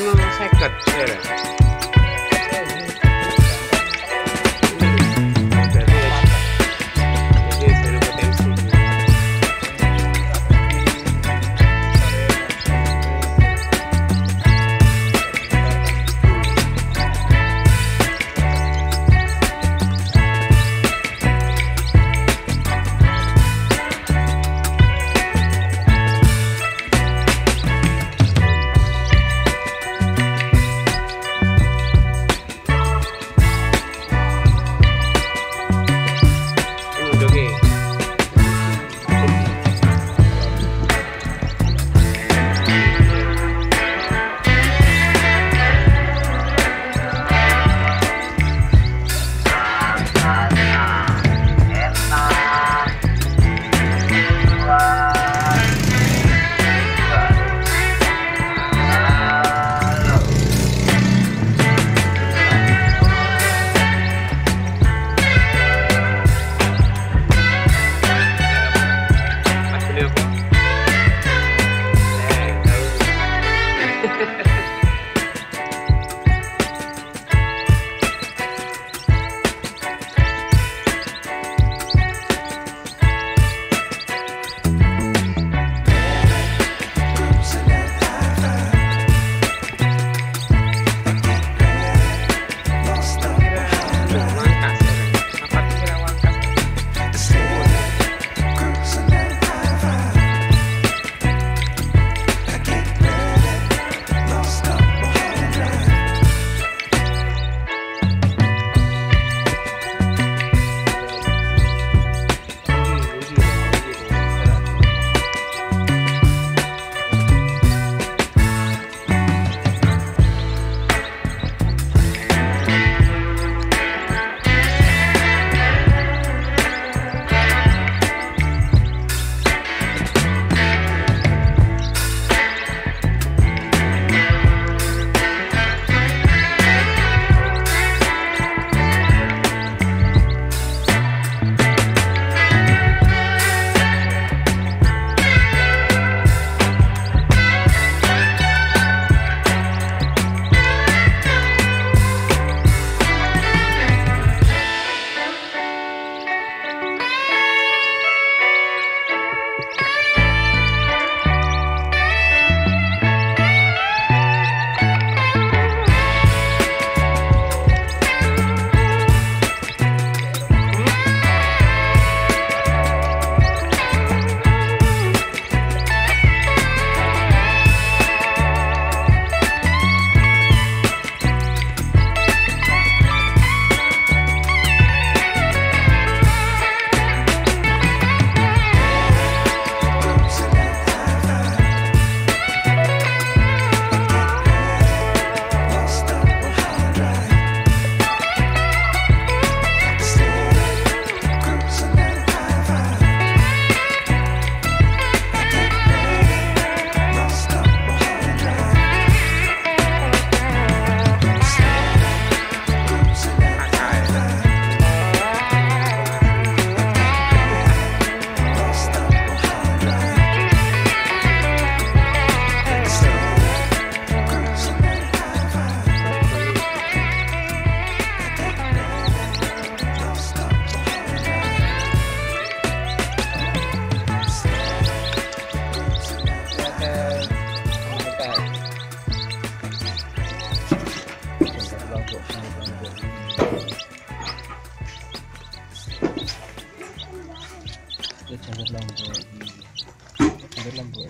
no no sa katsera. Jalur lampu. Jalur lampu.